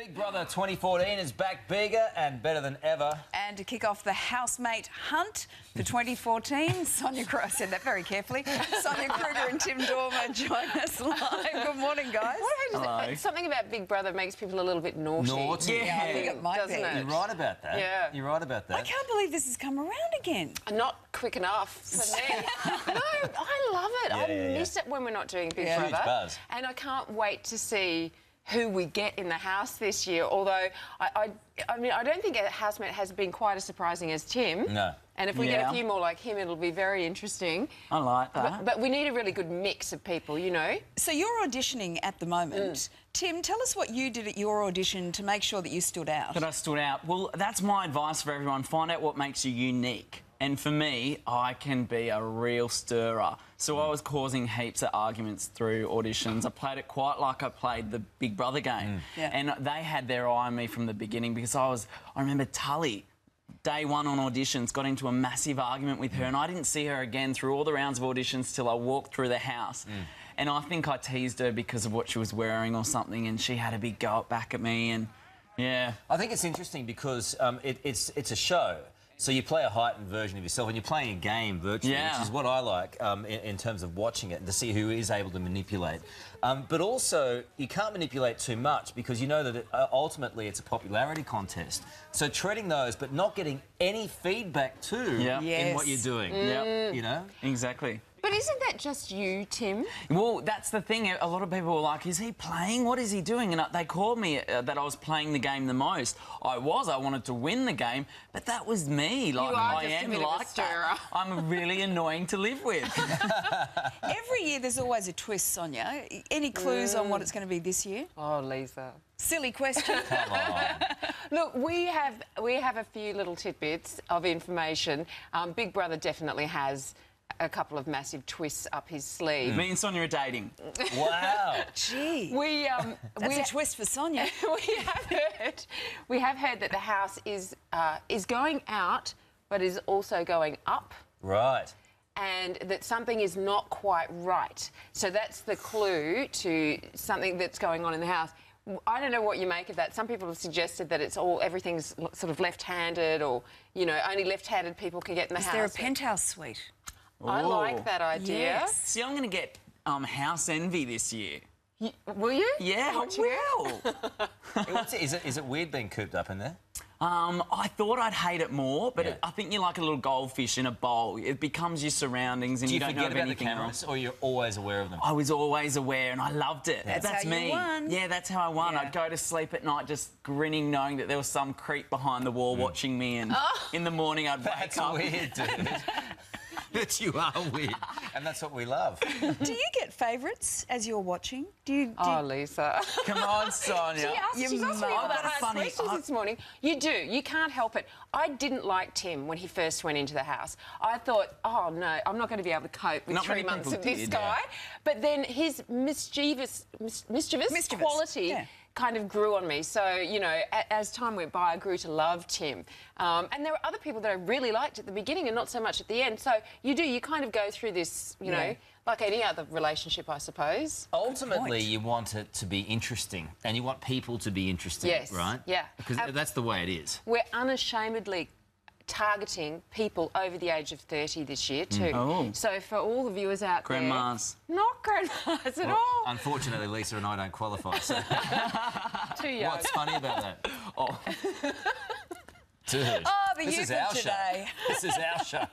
Big Brother 2014 is back bigger and better than ever. And to kick off the housemate hunt for 2014, Sonia Kruger, I said that very carefully. Sonia Kruger and Tim Dormer join us live. Good morning, guys. Hello. Something about Big Brother makes people a little bit naughty. Naughty. Yeah, I think it might Doesn't be. it? You're right about that. Yeah. You're right about that. I can't believe this has come around again. Uh, not quick enough for me. no, I love it. I Yeah, yeah, yeah. miss it when we're not doing Big Yeah. Huge Brother. buzz. And I can't wait to see who we get in the house this year. Although I, I, I mean, I don't think a housemate has been quite as surprising as Tim. No. And if we get a few more like him, it'll be very interesting. I like that. But, but we need a really good mix of people, you know. So you're auditioning at the moment. Mm. Tim, tell us what you did at your audition to make sure that you stood out. that I stood out. Well, that's my advice for everyone. Find out what makes you unique. And for me, I can be a real stirrer. So I was causing heaps of arguments through auditions. I played it quite like I played the Big Brother game. Yeah. And they had their eye on me from the beginning because I was, I remember Tully, day one on auditions, got into a massive argument with her, and I didn't see her again through all the rounds of auditions till I walked through the house. And I think I teased her because of what she was wearing or something, and she had a big go back at me, and yeah. I think it's interesting because um, it, it's it's a show. So you play a heightened version of yourself, and you're playing a game virtually, Yeah. which is what I like um, in, in terms of watching it and to see who is able to manipulate. Um, but also, you can't manipulate too much because you know that it, uh, ultimately it's a popularity contest. So treading those, but not getting any feedback too Yeah. in what you're doing. Yeah. You know. Exactly. But isn't that just you, Tim? Well, that's the thing. A lot of people were like, "Is he playing? What is he doing?" And uh, they called me uh, that I was playing the game the most. I was. I wanted to win the game, but that was me. Like are I just a am bit of a like stirrer. that. I'm really annoying to live with. Every year there's always a twist, Sonia. Any clues on what it's going to be this year? Oh, Lisa. Silly question. Come on. Look, we have we have a few little tidbits of information. Um, Big Brother definitely has a couple of massive twists up his sleeve. me and Sonia are dating. wow. Gee, We um, that's we, a twist for Sonia. we have heard we have heard that the house is uh, is going out, but is also going up. Right. and that something is not quite right. So that's the clue to something that's going on in the house. I don't know what you make of that. Some people have suggested that it's all everything's sort of left-handed, or you know, only left-handed people can get in the Is house. there a penthouse suite? I like that idea. Yes. See, I'm going to get um, house envy this year. Y- Will you? Yeah, What I will. Hey, it? Is it is it weird being cooped up in there? Um, I thought I'd hate it more, but Yeah. it, I think you're like a little goldfish in a bowl. It becomes your surroundings, and Do you, you don't know forget of about the cameras, else. or you're always aware of them? I was always aware, and I loved it. That's That's, how you me. won. Yeah, that's how I won. Yeah. I'd go to sleep at night just grinning, knowing that there was some creep behind the wall watching me, and in the morning I'd wake Mm. That's up. weird, dude. that you are weird, and that's what we love. Do you get favourites as you're watching? Do you? Do Oh, Lisa. Come on, Sonia. She asked, You she's asked me mum. all the I've got hard funny- questions this morning. You do. You can't help it. I didn't like Tim when he first went into the house. I thought, oh no, I'm not going to be able to cope with Not three months of this did, guy. But then his mischievous, mis- mischievous, Mischievous, quality. yeah. Kind of grew on me. So, you know, a- as time went by, I grew to love Tim. Um, and there were other people that I really liked at the beginning and not so much at the end. So you do, you kind of go through this, you know, like any other relationship, I suppose. Ultimately, you want it to be interesting, and you want people to be interesting, Yes, right? yeah. Because Um, that's the way it is. We're unashamedly targeting people over the age of 30 this year mm. too. Oh. So for all the viewers out Grandmas. there, Grandmas. not grandmas at all. Unfortunately, Lisa and I don't qualify. So Too young. what's funny about that? Oh. Dude, Oh, the this is our today. show. This is our show.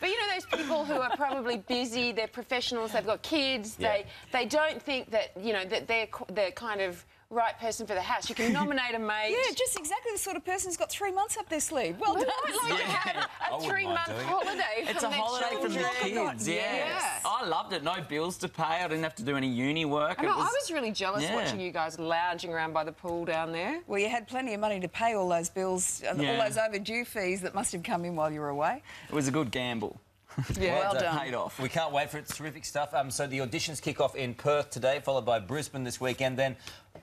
But you know those people who are probably busy, they're professionals, they've got kids, Yeah. they they don't think that you know that they're co- the kind of right person for the house. You can nominate a mate. Yeah, just exactly the sort of person who's got three months up their sleeve. Well They done. might like to have a three-month mind doing it. holiday It's from a their holiday from the kids, Yes. yes. I loved it. No bills to pay. I didn't have to do any uni work. I It know, I was really jealous Yeah. watching you guys lounging around by the pool down there. Well, you had plenty of money to pay all those bills, and all those overdue fees that must have come in while you were away. It was a good gamble. Yeah, well It done. Paid off. We can't wait for it. It's terrific stuff. Um, so the auditions kick off in Perth today, followed by Brisbane this weekend, then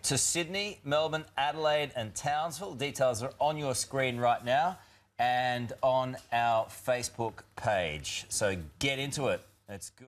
to Sydney, Melbourne, Adelaide, and Townsville. Details are on your screen right now and on our Facebook page. So get into it. It's good.